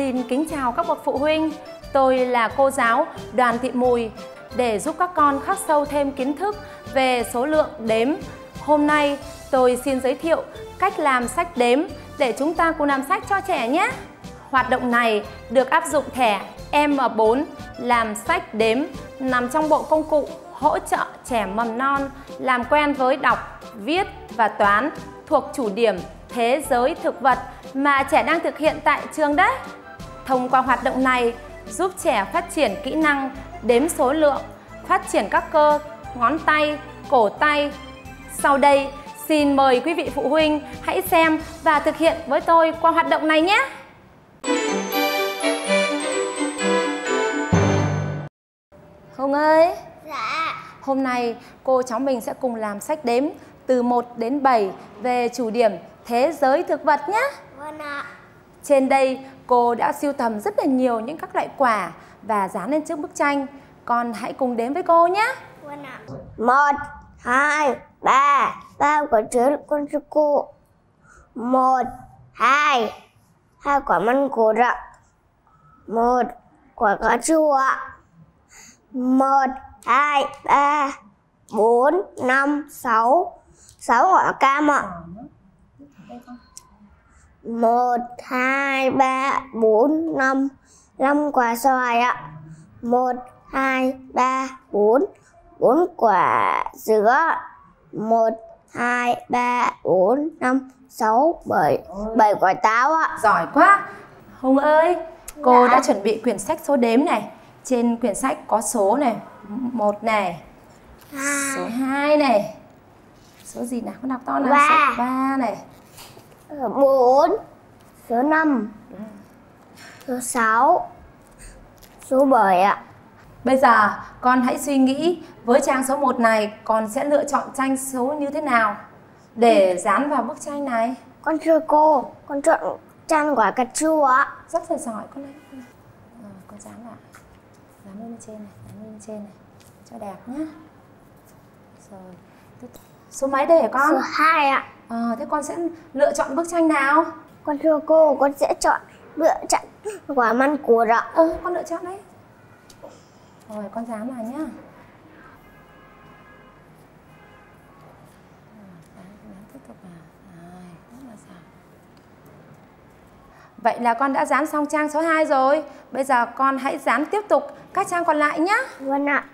Xin kính chào các bậc phụ huynh. Tôi là cô giáo Đoàn Thị Mùi để giúp các con khắc sâu thêm kiến thức về số lượng đếm. Hôm nay tôi xin giới thiệu cách làm sách đếm để chúng ta cùng làm sách cho trẻ nhé. Hoạt động này được áp dụng thẻ M4 làm sách đếm nằm trong bộ công cụ hỗ trợ trẻ mầm non làm quen với đọc, viết và toán thuộc chủ điểm thế giới thực vật mà trẻ đang thực hiện tại trường đấy. Thông qua hoạt động này giúp trẻ phát triển kỹ năng đếm số lượng, phát triển các cơ, ngón tay, cổ tay. Sau đây, xin mời quý vị phụ huynh hãy xem và thực hiện với tôi qua hoạt động này nhé. Hùng ơi! Dạ. Hôm nay cô cháu mình sẽ cùng làm sách đếm từ 1 đến 7 về chủ điểm thế giới thực vật nhé. Vâng ạ. Trên đây cô đã siêu tầm rất là nhiều những các loại quả và dán lên trước bức tranh. Con hãy cùng đếm với cô nhé. Một, hai, ba. Ba quả trứng con sư cô. Một, hai. Hai quả măng cụt ạ. Một quả cà chua ạ. Một, hai, ba, bốn, năm, sáu. Sáu quả cam ạ. Một, hai, ba, bốn, năm. Năm quả xoài ạ. Một, hai, ba, bốn. Bốn quả dứa. Một, hai, ba, bốn, năm, sáu, bảy. Bảy quả táo ạ. Giỏi quá. Hùng ơi, cô Dạ. đã chuẩn bị quyển sách số đếm này. Trên quyển sách có số này, một này, số 2 này. Số gì nào? Con đọc to nào? Ba. Số 3 này. Bốn. Số năm. Số sáu. Số bảy ạ. Bây giờ con hãy suy nghĩ với trang số 1 này con sẽ lựa chọn tranh số như thế nào để dán vào bức tranh này. Con thưa cô, con chọn chăn quả cà chua ạ. Rất là giỏi con lấy. Rồi con dán lại. Dán lên trên này, dán lên trên này cho đẹp nhá. Rồi. tiếp tục. Số mấy đây hả con? Số hai ạ. Ờ, thế con sẽ lựa chọn bức tranh nào? Con thưa cô, con sẽ chọn lựa chọn quả măng cụt ạ. Ừ, con lựa chọn đấy. Rồi, con dán vào nhá. Vậy là con đã dán xong trang số 2 rồi. Bây giờ con hãy dán tiếp tục các trang còn lại nhé. Vâng ạ.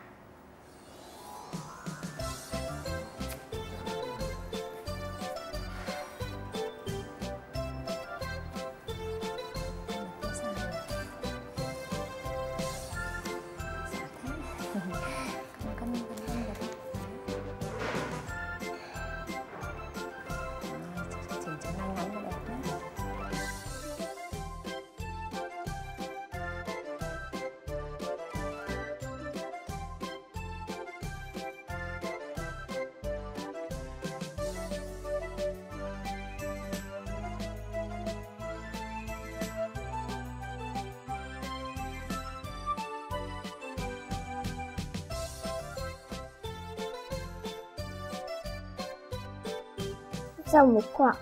Xong một quả.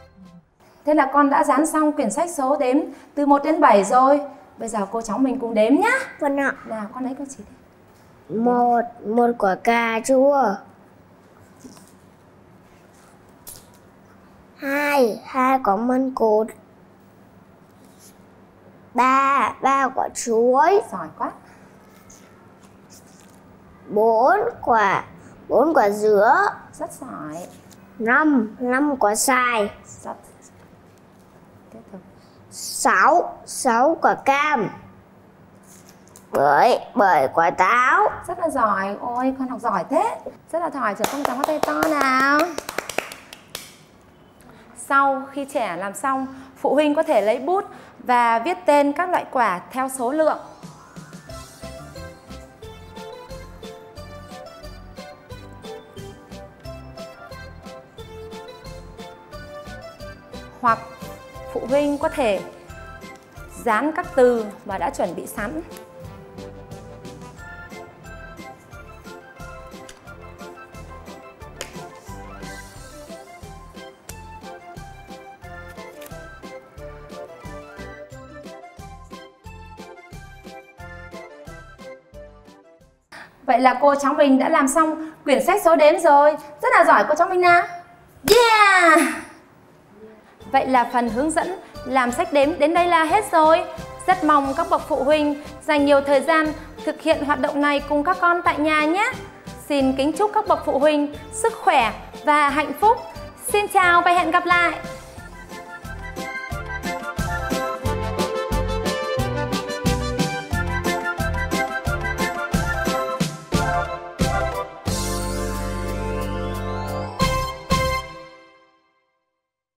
Thế là con đã dán xong quyển sách số đếm từ 1 đến 7 rồi. Bây giờ cô cháu mình cùng đếm nhá. Vâng ạ. Nào con lấy con chỉ đi. Một, một quả cà chua. Hai, hai quả măng cụt. Ba, ba quả chuối. Giỏi quá. Bốn quả, bốn quả dứa. Rất giỏi. Năm, năm quả xoài. Rất. Tiếp tục. Sáu, sáu quả cam. Bảy, bảy quả táo. Rất là giỏi. Ôi con học giỏi thế. Rất là giỏi. Con dám có tay to nào. Sau khi trẻ làm xong, phụ huynh có thể lấy bút và viết tên các loại quả theo số lượng. hoặc phụ huynh có thể dán các từ mà đã chuẩn bị sẵn. Vậy là cô cháu mình đã làm xong quyển sách số đếm rồi. Rất là giỏi, cô cháu mình nha Yeah! Vậy là phần hướng dẫn làm sách đếm đến đây là hết rồi. Rất mong các bậc phụ huynh dành nhiều thời gian thực hiện hoạt động này cùng các con tại nhà nhé. Xin kính chúc các bậc phụ huynh sức khỏe và hạnh phúc. Xin chào và hẹn gặp lại.